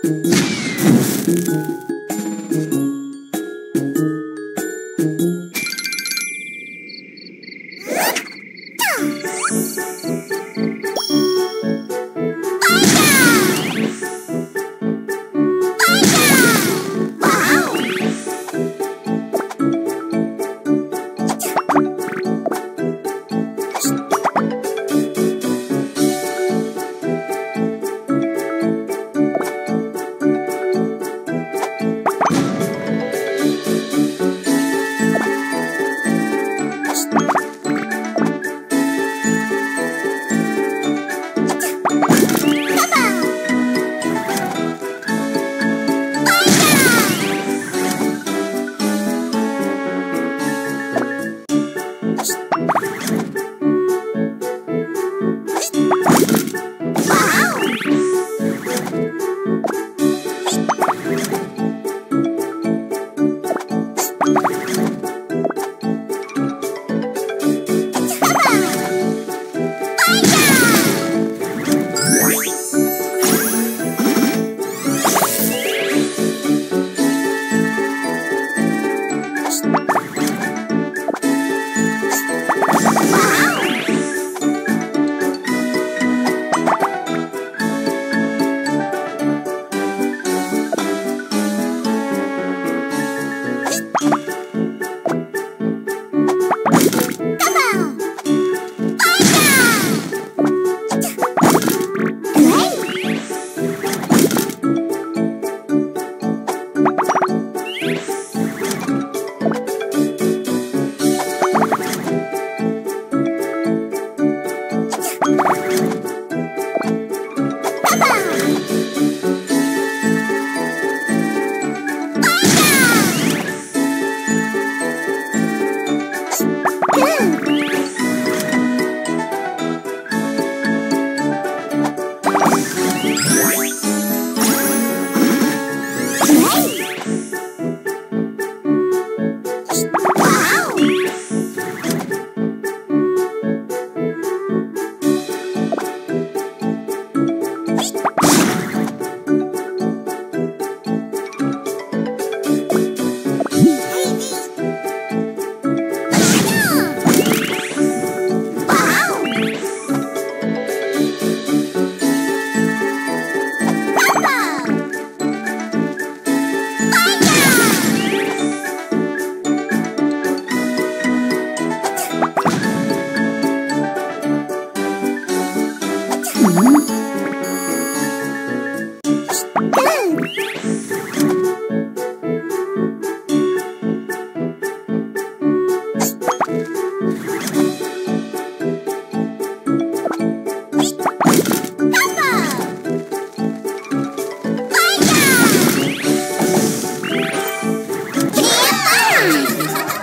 Thank you. Wow! Uhum.